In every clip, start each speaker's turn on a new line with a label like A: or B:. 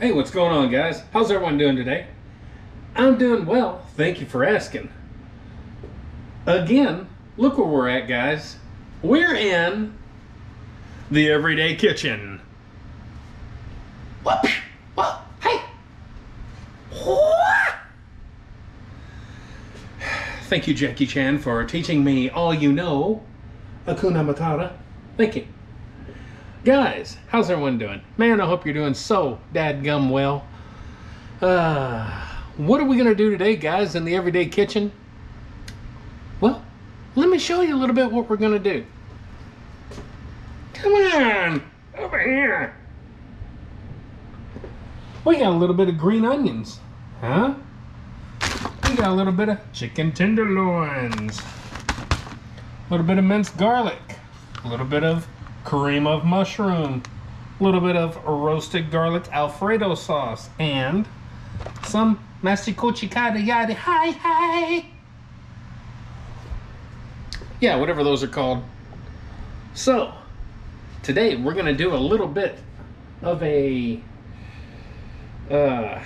A: Hey, what's going on, guys? How's everyone doing today? I'm doing well. Thank you for asking. Again, look where we're at, guys. We're in the everyday kitchen. What? What? Hey! What? Thank you, Jackie Chan, for teaching me all you know. Akuna Matata. Thank you. Guys, how's everyone doing? Man, I hope you're doing so dadgum well. Uh, what are we going to do today, guys, in the everyday kitchen? Well, let me show you a little bit what we're going to do. Come on, over here. We got a little bit of green onions, huh? We got a little bit of chicken tenderloins, a little bit of minced garlic, a little bit of cream of mushroom, a little bit of roasted garlic alfredo sauce, and some masticochicada yada hi hi. Yeah, whatever those are called. So, today we're gonna do a little bit of a uh,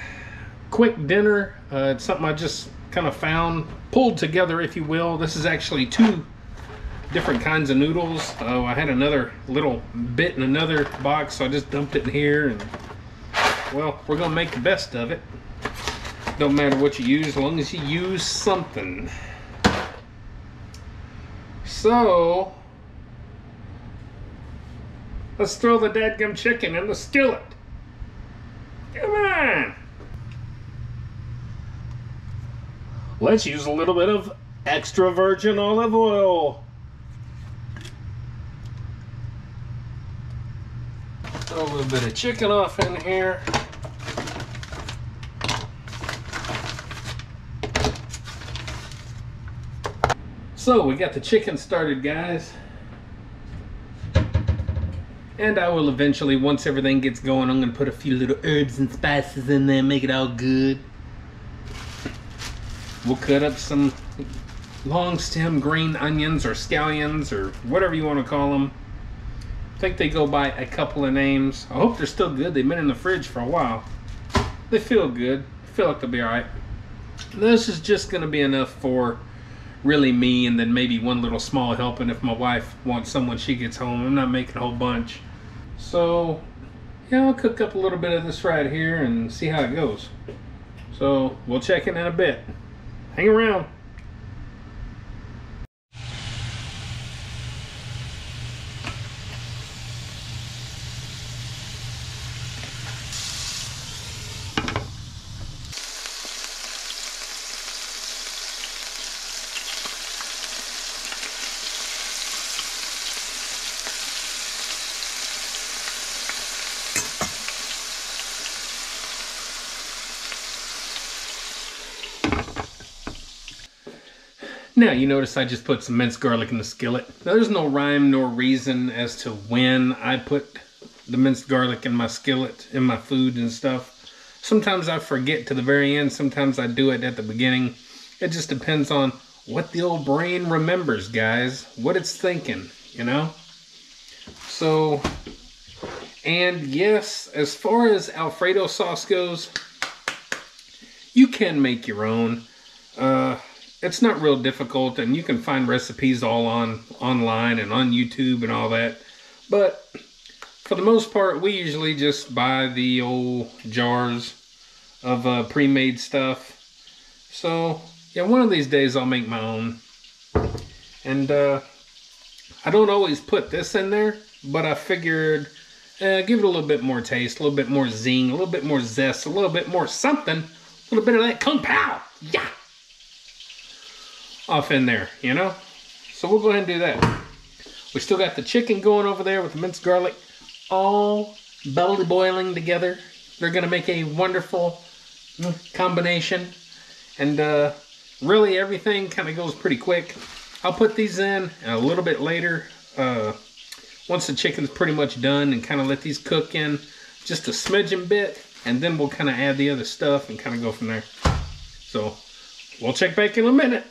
A: quick dinner. Uh, it's something I just kind of found, pulled together, if you will. This is actually two different kinds of noodles. Oh, I had another little bit in another box, so I just dumped it in here. And well, we're gonna make the best of it. Don't matter what you use, as long as you use something. So, let's throw the dadgum chicken in the skillet. Come on. Let's use a little bit of extra virgin olive oil. Throw a little bit of chicken off in here. So we got the chicken started, guys. And I will eventually, once everything gets going, I'm gonna put a few little herbs and spices in there, make it all good. We'll cut up some long stem green onions or scallions or whatever you want to call them. I think they go by a couple of names. I hope they're still good. They've been in the fridge for a while. They feel good. I feel like they'll be alright. This is just going to be enough for really me and then maybe one little small helping if my wife wants some when she gets home. I'm not making a whole bunch. So, yeah, I'll cook up a little bit of this right here and see how it goes. So, we'll check in in a bit. Hang around. Now, you notice I just put some minced garlic in the skillet. Now, there's no rhyme nor reason as to when I put the minced garlic in my skillet, in my food and stuff. Sometimes I forget to the very end. Sometimes I do it at the beginning. It just depends on what the old brain remembers, guys. What it's thinking, you know? So, and yes, as far as Alfredo sauce goes, you can make your own. Uh, it's not real difficult and you can find recipes all on online and on YouTube and all that. But for the most part, we usually just buy the old jars of uh, pre-made stuff. So yeah, one of these days I'll make my own. And uh, I don't always put this in there, but I figured uh, give it a little bit more taste, a little bit more zing, a little bit more zest, a little bit more something, a little bit of that kung pao. Yeah off in there, you know? So we'll go ahead and do that. We still got the chicken going over there with the minced garlic, all belly boiling together. They're gonna make a wonderful combination. And uh, really everything kind of goes pretty quick. I'll put these in a little bit later. Uh, once the chicken's pretty much done and kind of let these cook in just a smidgen bit. And then we'll kind of add the other stuff and kind of go from there. So we'll check back in a minute.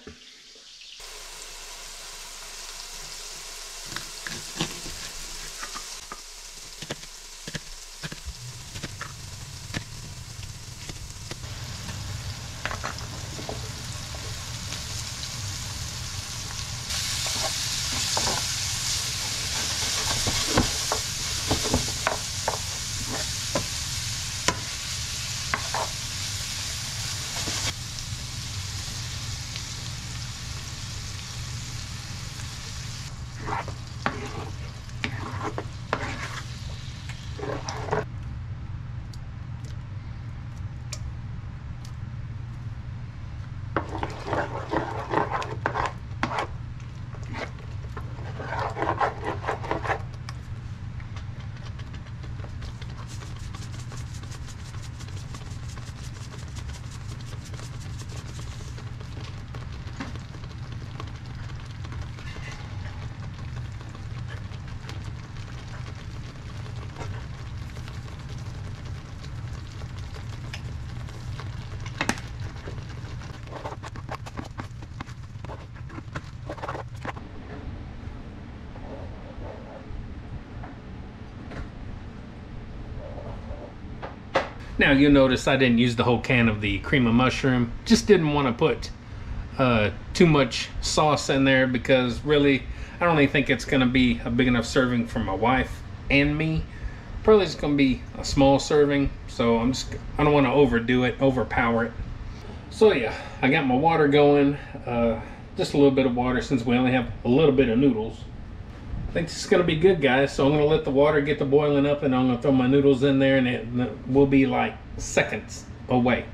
A: Now you'll notice I didn't use the whole can of the cream of mushroom. Just didn't want to put uh, too much sauce in there because really I don't even think it's going to be a big enough serving for my wife and me. Probably just going to be a small serving. So I'm just, I don't want to overdo it, overpower it. So yeah, I got my water going. Uh, just a little bit of water since we only have a little bit of noodles. Think this is going to be good, guys. So I'm going to let the water get to boiling up and I'm going to throw my noodles in there and it will be like seconds away.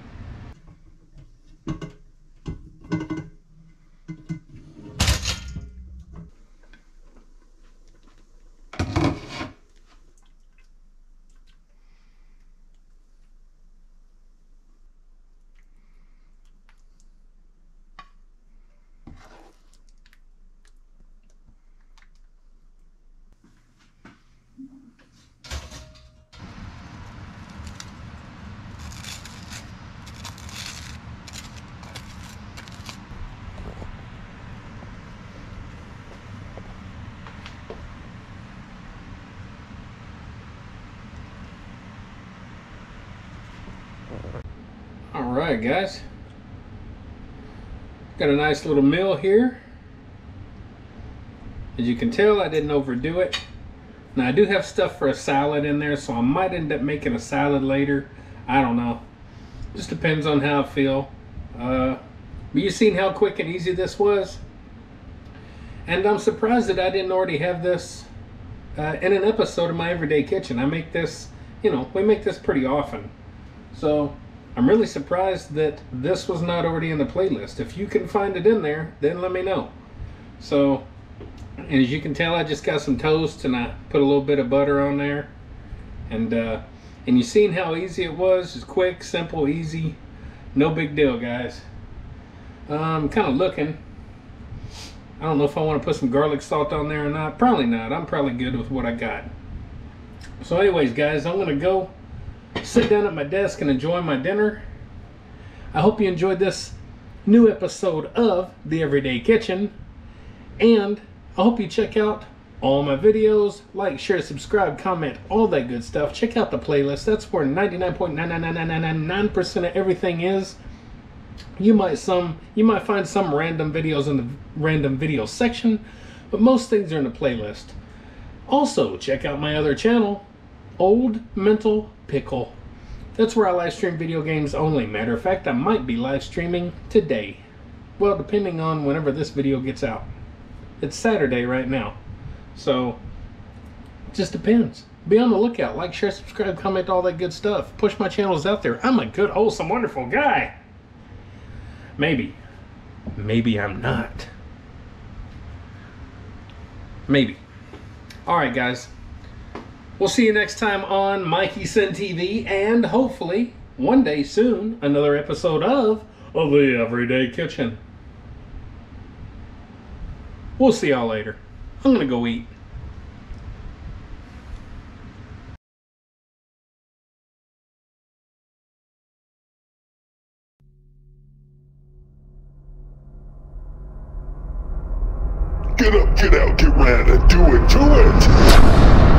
A: All right, guys. Got a nice little meal here. As you can tell, I didn't overdo it. Now, I do have stuff for a salad in there, so I might end up making a salad later. I don't know. Just depends on how I feel. Uh, but you seen how quick and easy this was? And I'm surprised that I didn't already have this uh, in an episode of my Everyday Kitchen. I make this, you know, we make this pretty often. So, I'm really surprised that this was not already in the playlist. If you can find it in there, then let me know. So, as you can tell, I just got some toast and I put a little bit of butter on there. And, uh, and you seen how easy it was? It's quick, simple, easy. No big deal, guys. I'm kind of looking. I don't know if I want to put some garlic salt on there or not. Probably not. I'm probably good with what I got. So anyways, guys, I'm going to go sit down at my desk and enjoy my dinner. I hope you enjoyed this new episode of The Everyday Kitchen. And I hope you check out all my videos. Like, share, subscribe, comment, all that good stuff. Check out the playlist. That's where 99.99999% of everything is. You might some you might find some random videos in the random video section, but most things are in the playlist. Also, check out my other channel, Old Mental Pickle. That's where I live stream video games only. Matter of fact, I might be live streaming today. Well, depending on whenever this video gets out. It's Saturday right now. So, just depends. Be on the lookout. Like, share, subscribe, comment, all that good stuff. Push my channels out there. I'm a good, wholesome, wonderful guy. Maybe. Maybe I'm not. Maybe. All right, guys. We'll see you next time on Mikieson TV, and hopefully one day soon another episode of the Everyday Kitchen. We'll see y'all later. I'm gonna go eat.
B: Get up, get out, get round, and do it, do it!